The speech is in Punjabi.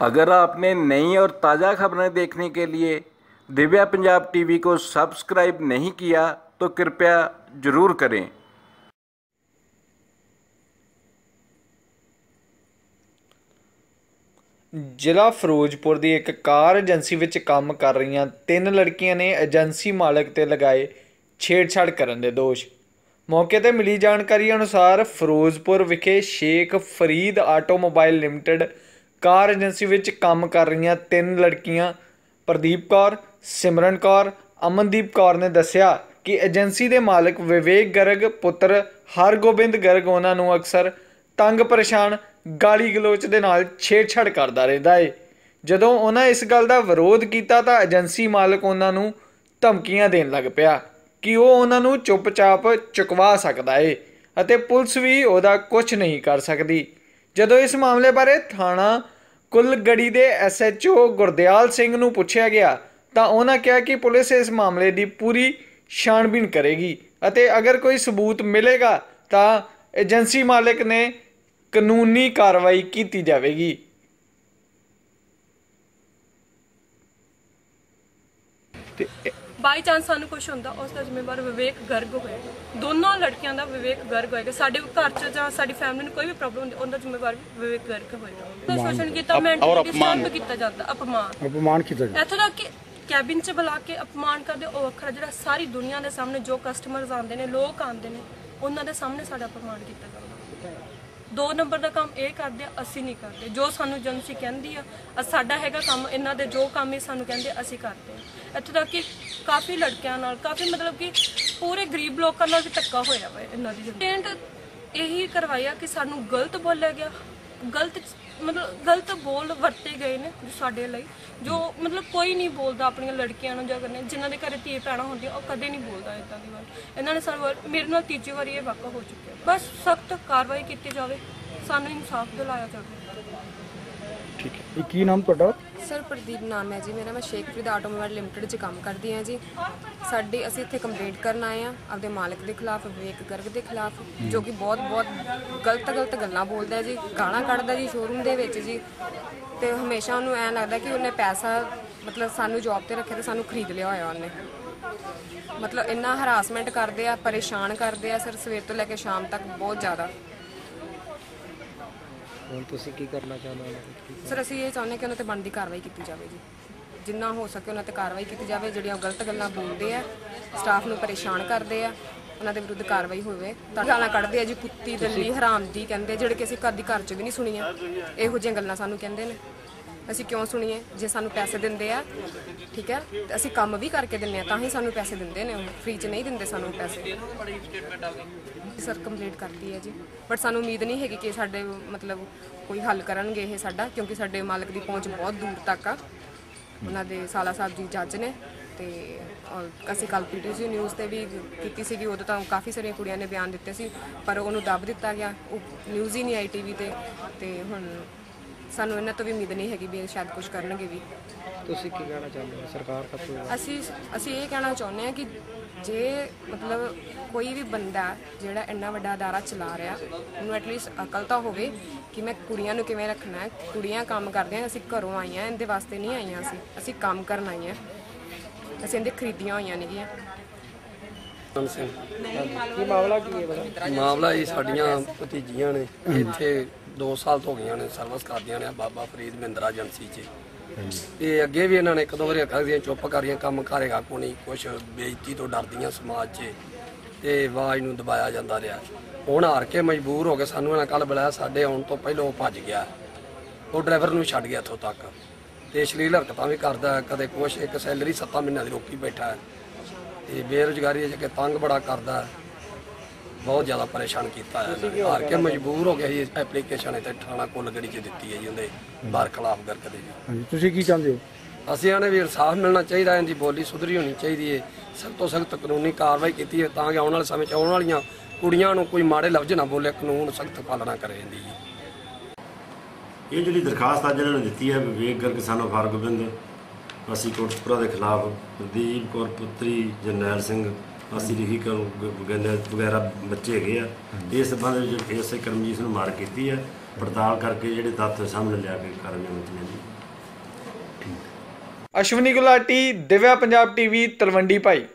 अगर आपने नई और ताज़ा खबरें देखने के लिए दिव्या पंजाब टीवी को सब्सक्राइब नहीं किया तो कृपया ज़रूर करें ਜ਼ਿਲ੍ਹਾ ਫਿਰੋਜ਼ਪੁਰ ਦੀ ਇੱਕ ਕਾਰ ਏਜੰਸੀ ਵਿੱਚ ਕੰਮ ਕਰ ਰਹੀਆਂ ਤਿੰਨ ਲੜਕੀਆਂ ਨੇ ਏਜੰਸੀ ਮਾਲਕ ਤੇ ਲਗਾਏ ਛੇੜਛਾੜ ਕਰਨ ਦੇ ਦੋਸ਼ ਮੌਕੇ ਤੇ ਮਿਲੀ ਜਾਣਕਾਰੀ ਅਨੁਸਾਰ ਫਿਰੋਜ਼ਪੁਰ ਵਿਖੇ Sheikh Farid automobile limited car agency ਵਿੱਚ ਕੰਮ ਕਰ ਰਹੀਆਂ ਤਿੰਨ ਲੜਕੀਆਂ, ਪ੍ਰਦੀਪ ਕੌਰ, ਸਿਮਰਨ ਕੌਰ, ਅਮਨਦੀਪ ਕੌਰ ਨੇ ਦੱਸਿਆ ਕਿ ਏਜੰਸੀ ਦੇ ਮਾਲਕ ਵਿਵੇਕ ਗਰਗ, ਪੁੱਤਰ ਹਰਗੋਬਿੰਦ ਗਰਗ ਉਹਨਾਂ ਨੂੰ ਅਕਸਰ ਤੰਗ ਪਰੇਸ਼ਾਨ, ਗਾਲੀ ਗਲੋਚ ਦੇ ਨਾਲ ਛੇੜਛਾੜ ਕਰਦਾ ਰਹਿੰਦਾ ਏ। ਜਦੋਂ ਉਹਨਾਂ ਇਸ ਗੱਲ ਦਾ ਵਿਰੋਧ ਕੀਤਾ ਤਾਂ ਏਜੰਸੀ ਮਾਲਕ ਉਹਨਾਂ ਨੂੰ ਧਮਕੀਆਂ ਦੇਣ ਲੱਗ ਪਿਆ ਕਿ ਉਹ ਉਹਨਾਂ ਨੂੰ ਚੁੱਪਚਾਪ ਚੁਕਵਾ ਸਕਦਾ ਏ ਅਤੇ ਪੁਲਿਸ ਵੀ ਉਹਦਾ ਕੁਝ ਨਹੀਂ ਕਰ ਸਕਦੀ। ਜਦੋਂ ਇਸ ਮਾਮਲੇ ਬਾਰੇ ਥਾਣਾ ਕੁੱਲਗੜੀ ਦੇ ਐਸਐਚਓ ਗੁਰਦਿਆਲ ਸਿੰਘ ਨੂੰ ਪੁੱਛਿਆ ਗਿਆ, ਤਾਂ ਉਹਨਾਂ ਕਿਹਾ ਕਿ ਪੁਲਿਸ ਇਸ ਮਾਮਲੇ ਦੀ ਪੂਰੀ ਛਾਣਬੀਣ ਕਰੇਗੀ ਅਤੇ ਅਗਰ ਕੋਈ ਸਬੂਤ ਮਿਲੇਗਾ, ਤਾਂ ਏਜੰਸੀ ਮਾਲਕ ਨੇ ਕਾਨੂੰਨੀ ਕਾਰਵਾਈ ਕੀਤੀ ਜਾਵੇਗੀ। ਤੇ ਬਾਈ ਚਾਂਸ ਸਾਨੂੰ ਕੁਝ ਹੁੰਦਾ ਉਸ ਦਾ ਜ਼ਿੰਮੇਵਾਰ ਵਿਵੇਕ ਗਰਗ ਹੋਏਗਾ ਦੋਨੋਂ ਲੜਕੀਆਂ ਦਾ ਵਿਵੇਕ ਗਰਗ ਹੋਏਗਾ। ਸਾਡੇ ਘਰ 'ਚ ਜਾਂ ਸਾਡੀ ਫੈਮਿਲੀ ਨੂੰ ਕੋਈ ਵੀ ਪ੍ਰੋਬਲਮ ਹੁੰਦੀ ਉਹਦਾ ਜ਼ਿੰਮੇਵਾਰ ਵਿਵੇਕ ਗਰਗ ਹੋਏਗਾ। ਤਾਂ ਸ਼ੋਸ਼ਣ ਕੀਤਾ ਮੈਂਟਲੀ ਡਿਸਟਰਬ ਕੀਤਾ ਜਾਂਦਾ ਅਪਮਾਨ। ਅਪਮਾਨ ਕੀਤਾ ਜੀ ਇੱਥੋਂ ਤੱਕ ਕਿ ਕੈਬਿਨ 'ਚ ਬੁਲਾ ਕੇ ਅਪਮਾਨ ਕਰਦੇ ਉਹ ਅੱਖਰ ਜਿਹੜਾ ਸਾਰੀ ਦੁਨੀਆ ਦੇ ਸਾਹਮਣੇ ਜੋ ਕਸਟਮਰਸ ਆਉਂਦੇ ਨੇ ਲੋਕ ਆਉਂਦੇ ਨੇ ਉਹਨਾਂ ਦੇ ਸਾਹਮਣੇ ਸਾਡਾ ਅਪਮਾਨ ਕੀਤਾ ਜਾਂਦਾ। ਦੋ ਨੰਬਰ ਦਾ ਕੰਮ ਇਹ ਕਰਦੇ ਆ ਅਸੀਂ ਨਹੀਂ ਕਰਦੇ। ਜੋ ਸਾਨੂੰ ਏਜੰਸੀ ਕਹਿੰਦੀ ਆ ਸਾਡਾ ਹੈਗਾ ਕੰਮ ਇਹਨਾਂ ਦੇ ਜੋ ਕੰਮ ਇਹ ਸਾਨੂੰ ਕਹਿੰਦੇ ਅਸੀਂ ਕਰਦੇ ਆ। ਇੱਥੋਂ ਤੱਕ ਕਿ ਕਾਫੀ ਲੜਕਿਆਂ ਨਾਲ, ਕਾਫੀ ਮਤਲਬ ਕਿ ਪੂਰੇ ਗਰੀਬ ਲੋਕਾਂ ਨਾਲ ਵੀ ਧੱਕਾ ਹੋਇਆ ਵਾ ਇਹਨਾਂ ਦੀ ਕੰਟੈਂਟ ਇਹੀ ਕਰਵਾਇਆ ਕਿ ਸਾਨੂੰ ਗਲਤ ਬੋਲਿਆ ਗਿਆ। ਗਲਤ ਮਤਲਬ ਗਲਤ ਬੋਲ ਵਰਤੇ ਗਏ ਨੇ ਜੋ ਸਾਡੇ ਲਈ। ਜੋ ਮਤਲਬ ਕੋਈ ਨਹੀਂ ਬੋਲਦਾ ਆਪਣੀਆਂ ਲੜਕੀਆਂ ਨੂੰ ਜਾਂ ਕਰਨੇ, ਜਿਨ੍ਹਾਂ ਦੇ ਘਰੇ ਧੀ ਭੈਣਾਂ ਹੁੰਦੀਆਂ, ਉਹ ਕਦੇ ਨਹੀਂ ਬੋਲਦਾ ਇਦਾਂ ਦੀ ਗੱਲ। ਇਹਨਾਂ ਨੇ ਸਾਨੂੰ ਮੇਰੇ ਨਾਲ ਤੀਜੀ ਵਾਰੀ ਇਹ ਵਾਕਾ ਹੋ ਚੁੱਕਿਆ। ਬਸ ਸਖਤ ਕਾਰਵਾਈ ਕੀਤੀ ਜਾਵੇ, ਸਾਨੂੰ ਇਨਸਾਫ ਦਿਲਾਇਆ ਜਾਵੇ। ਠੀਕ ਹੈ। ਇਹ ਕੀ ਨਾਮ ਤੁਹਾਡਾ? ਸਰ ਪ੍ਰਦੀਪ ਨਾਮ ਹੈ ਜੀ ਮੇਰਾ। ਮੈਂ ਸ਼ੇਖ ਫਰੀਦ ਆਟੋਮੋਬਾਈਲ ਲਿਮਟਿਡ 'ਚ ਕੰਮ ਕਰਦੀ ਹਾਂ ਜੀ। ਸਾਡੀ ਅਸੀਂ ਇੱਥੇ ਕੰਪਲੇਂਟ ਕਰਨ ਆਏ ਆ ਆਪਦੇ ਮਾਲਕ ਦੇ ਖਿਲਾਫ ਵਿਵੇਕ ਗਰਗ ਦੇ ਖਿਲਾਫ ਜੋ ਕਿ ਬਹੁਤ ਬਹੁਤ ਗਲਤ ਗਲਤ ਗੱਲਾਂ ਬੋਲਦਾ ਹੈ ਜੀ। ਗਾਲਾਂ ਕੱਢਦਾ ਜੀ ਸ਼ੋਰੂਮ ਦੇ ਵਿੱਚ ਜੀ। ਤੇ ਹਮੇਸ਼ਾ ਉਹਨੂੰ ਐਂ ਲੱਗਦਾ ਕਿ ਉਹਨੇ ਪੈਸਾ ਮਤਲਬ ਸਾਨੂੰ ਜੌਬ ਤੇ ਰੱਖਿਆ ਤੇ ਸਾਨੂੰ ਖਰੀਦ ਲਿਆ ਹੋਇਆ ਉਹਨੇ। ਮਤਲਬ ਇੰਨਾ ਹਰਾਸਮੈਂਟ ਕਰਦੇ ਆ ਪਰੇਸ਼ਾਨ ਕਰਦੇ ਆ ਸਰ ਸਵੇਰ ਤੋਂ ਲੈ ਕੇ ਸ਼ਾਮ ਤੱਕ ਬਹੁਤ ਜ਼ਿਆਦਾ। ਹੁਣ ਤੁਸੀਂ ਕੀ ਕਰਨਾ ਚਾਹੁੰਦੇ ਹੋ? ਸਰ, ਅਸੀਂ ਇਹ ਚਾਹੁੰਦੇ ਕਿ ਉਹਨਾਂ ਤੇ ਬਣਦੀ ਕਾਰਵਾਈ ਕੀਤੀ ਜਾਵੇ ਜੀ। ਜਿੰਨਾ ਹੋ ਸਕੇ ਉਹਨਾਂ ਤੇ ਕਾਰਵਾਈ ਕੀਤੀ ਜਾਵੇ, ਜਿਹੜੀਆਂ ਉਹ ਗਲਤ ਗੱਲਾਂ ਬੋਲਦੇ ਆ, ਸਟਾਫ ਨੂੰ ਪਰੇਸ਼ਾਨ ਕਰਦੇ ਆ, ਉਹਨਾਂ ਦੇ ਵਿਰੁੱਧ ਕਾਰਵਾਈ ਹੋਵੇ। ਤਾਂ ਗਾਲਾਂ ਕੱਢਦੇ ਆ ਜੀ ਕੁੱਤੀ, ਦਿੱਲੀ ਹਰਾਮ ਦੀ ਕਹਿੰਦੇ ਜਿਹੜੇ ਕਿ ਅਸੀਂ ਘਰ ਦੀ ਘਰ ਚ ਵੀ ਨਹੀਂ ਸੁਣੀਆਂ। ਇਹੋ ਜਿਹੀਆਂ ਗੱਲਾਂ ਸਾਨੂੰ ਕਹਿੰਦੇ ਨੇ। ਅਸੀਂ ਕਿਉਂ ਸੁਣੀਏ? ਜੇ ਸਾਨੂੰ ਪੈਸੇ ਦਿੰਦੇ ਆ, ਠੀਕ ਹੈ, ਤੇ ਅਸੀਂ ਕੰਮ ਵੀ ਕਰਕੇ ਦਿੰਨੇ ਆ, ਤਾਂ ਹੀ ਸਾਨੂੰ ਪੈਸੇ ਦਿੰਦੇ ਨੇ ਉਹ। ਫ੍ਰੀ ਚ ਨਹੀਂ ਦਿੰਦੇ ਸਾਨੂੰ ਪੈਸੇ। ਸਰ ਕੰਪਲੀਟ ਕਰਦੀ ਹੈ ਜੀ। ਬਟ ਸਾਨੂੰ ਉਮੀਦ ਨਹੀਂ ਹੈਗੀ ਕਿ ਸਾਡੇ, ਮਤਲਬ ਕੋਈ ਹੱਲ ਕਰਨਗੇ ਇਹ ਸਾਡਾ, ਕਿਉਂਕਿ ਸਾਡੇ ਮਾਲਕ ਦੀ ਪਹੁੰਚ ਬਹੁਤ ਦੂਰ ਤੱਕ ਆ। ਉਹਨਾਂ ਦੇ ਸਾਲਾ ਸਾਹਿਬ ਜੀ ਜੱਜ ਨੇ, ਤੇ ਔਰ ਅਸੀਂ ਕੱਲ ਪੀਟੀਸੀ ਨਿਊਜ਼ ਤੇ ਵੀ ਕੀਤੀ ਸੀਗੀ, ਉਦੋਂ ਤਾਂ ਕਾਫੀ ਸਾਰੀਆਂ ਕੁੜੀਆਂ ਨੇ ਬਿਆਨ ਦਿੱਤੇ ਸੀ, ਪਰ ਉਹਨੂੰ ਦੱਬ ਦਿੱਤਾ ਗਿਆ। ਉਹ ਨਿਊਜ਼ ਹੀ ਨਹੀਂ ਆਈ ਟੀਵੀ ਤੇ ਤੇ ਹੁਣ ਸਾਨੂੰ ਇਹਨਾਂ ਤੋਂ ਵੀ ਉਮੀਦ ਨਹੀਂ ਹੈਗੀ ਵੀ ਇਹ ਸ਼ਾਇਦ ਕੁਝ ਕਰਨਗੇ ਵੀ। ਤੁਸੀਂ ਕੀ ਕਹਿਣਾ ਚਾਹੁੰਦੇ ਹੋ? ਸਰਕਾਰ ਦਾ ਕੋਈ ਅਸੀਂ ਅਸੀਂ ਇਹ ਕਹਿਣਾ ਚਾਹੁੰਦੇ ਹਾਂ ਕਿ ਜੇ ਮਤਲਬ ਕੋਈ ਵੀ ਬੰਦਾ ਜਿਹੜਾ ਇੰਨਾ ਵੱਡਾ ਅਦਾਰਾ ਚਲਾ ਰਿਹਾ ਉਹਨੂੰ ਐਟਲੀਸਟ ਅਕਲ ਤਾਂ ਹੋਵੇ ਕਿ ਮੈਂ ਕੁੜੀਆਂ ਨੂੰ ਕਿਵੇਂ ਰੱਖਣਾ ਹੈ ਕੁੜੀਆਂ ਕੰਮ ਕਰਦੀਆਂ ਅਸੀਂ ਘਰੋਂ ਆਈਆਂ ਇਹਦੇ ਵਾਸਤੇ ਨਹੀਂ ਆਈਆਂ ਅਸੀਂ ਅਸੀਂ ਕੰਮ ਕਰਨ ਆਈਆਂ। ਅਸੀਂ ਇਹਦੇ ਖਰੀਦੀਆਂ ਹੋਈਆਂ ਨੇਗੀਆਂ। ਮਨ ਸਿੰਘ। ਕੀ ਮਾਮਲਾ ਕੀ ਹੈ ਬੜਾ? ਮਾਮਲਾ ਇਹ ਸਾਡੀਆਂ ਭਤੀਜੀਆਂ ਨੇ ਇੱਥੇ 2 ਸਾਲ ਤੋਂ ਹੋ ਗਈਆਂ ਨੇ ਸਰਵਿਸ ਕਰਦੀਆਂ ਨੇ ਬਾਬਾ ਫਰੀਦ ਮਹਿੰਦਰਾ ਏਜੰਸੀ 'ਚ। ਤੇ ਅੱਗੇ ਵੀ ਇਹਨਾਂ ਨੇ ਇੱਕ ਦੋ ਵਾਰੀ ਅੱਖਾਂ ਦੀਆਂ ਚੁੱਪ ਕਰੀਆਂ ਕੰਮ ਕਰੇਗਾ ਨਹੀਂ ਕੁਛ ਬੇਇੱਜ਼ਤੀ ਤੋਂ ਡਰਦੀਆਂ ਸਮਾਜ 'ਚ ਤੇ ਆਵਾਜ਼ ਨੂੰ ਦਬਾਇਆ ਜਾਂਦਾ ਰਿਹਾ। ਹੁਣ ਹਾਰ ਕੇ ਮਜਬੂਰ ਹੋ ਕੇ ਸਾਨੂੰ ਇਹਨਾਂ ਕੱਲ ਬੁਲਾਇਆ ਸਾਡੇ ਆਉਣ ਤੋਂ ਪਹਿਲਾਂ ਉਹ ਭੱਜ ਗਿਆ। ਉਹ ਡਰਾਈਵਰ ਨੂੰ ਛੱਡ ਗਿਆ ਇੱਥੋਂ ਤੱਕ। ਤੇ ਅਸ਼ਲੀਲ ਹਰਕਤਾਂ ਵੀ ਕਰਦਾ ਕਦੇ ਕੁਛ ਇੱਕ ਸੈਲਰੀ 7 ਮਹੀਨਿਆਂ ਦੀ ਰੋਕੀ ਬੈਠਾ। ਤੇ ਬੇਰੁਜ਼ਗਾਰੀ ਦੇ ਕੇ ਤੰਗ ਬੜਾ ਕਰਦਾ। ਬਹੁਤ ਜ਼ਿਆਦਾ ਪਰੇਸ਼ਾਨ ਕੀਤਾ ਹੈ ਇਹਨਾਂ ਨੇ। ਹਾਰ ਕੇ ਮਜਬੂਰ ਹੋ ਗਿਆ ਜੀ ਐਪਲੀਕੇਸ਼ਨ ਇੱਥੇ ਥਾਣਾ ਕੁੱਲਗੜੀ 'ਚ ਦਿੱਤੀ ਹੈ ਜੀ ਉਹਦੇ ਬਾਰ ਖਿਲਾਫ ਗਰਕ ਦੇ ਜੀ ਹਾਂਜੀ ਤੁਸੀਂ ਕੀ ਚਾਹੁੰਦੇ ਹੋ? ਅਸੀਂ ਆਨੇ ਵੀ ਇਨਸਾਫ ਮਿਲਣਾ ਚਾਹੀਦਾ ਇਹਦੀ ਬੋਲੀ ਸੁਧਰੀ ਹੋਣੀ ਚਾਹੀਦੀ ਹੈ। ਸਖਤ ਤੋਂ ਸਖਤ ਕਾਨੂੰਨੀ ਕਾਰਵਾਈ ਕੀਤੀ ਹੈ ਤਾਂ ਕਿ ਆਉਣ ਵਾਲੇ ਸਮੇਂ 'ਚ ਆਉਣ ਵਾਲੀਆਂ ਕੁੜੀਆਂ ਨੂੰ ਕੋਈ ਮਾੜੇ ਲਫ਼ਜ਼ ਨਾ ਬੋਲੇ ਕਾਨੂੰਨ ਸਖਤ ਪਾਲਣਾ ਕਰੇ ਜੀ। ਇਹ ਜਿਹੜੀ ਦਰਖਾਸਤ ਅੱਜ ਇਹਨਾਂ ਨੇ ਦਿੱਤੀ ਹੈ ਵਿਵੇਕ ਗਰਗ ਸਾਨੂੰ ਹਰਗੋਬਿੰਦ ਵਾਸੀ ਕੋਟਪੁਰਾ ਦੇ ਖਿਲਾਫ ਪ੍ਰਦੀਪ ਕੌਰ ਪੁੱਤਰੀ ਜਰਨੈਲ ਸਿੰਘ ਅਸੀਂ ਲਿਖੀ ਗੰਦੇ ਵਗੈਰਾ ਬੱਚੇ ਹੈਗੇ ਆ। ਇਸ ਸੰਬੰਧ ਵਿੱਚ ਐਸਏ ਕਰਮਜੀਤ ਨੂੰ ਮਾਰ ਕੀਤੀ ਹੈ ਪੜਤਾਲ ਕਰਕੇ ਜਿਹੜੇ ਤੱਥ ਸਾਹਮਣੇ ਲਿਆ ਕੇ ਕਾਰਵਾਈ ਹੋਣੀ ਚਾਹੀਦੀ ਅਸ਼ਵਨੀ ਗੁਲਾਟੀ ਦਿਵਿਆ ਪੰਜਾਬ ਟੀਵੀ ਤਲਵੰਡੀ ਭਾਈ।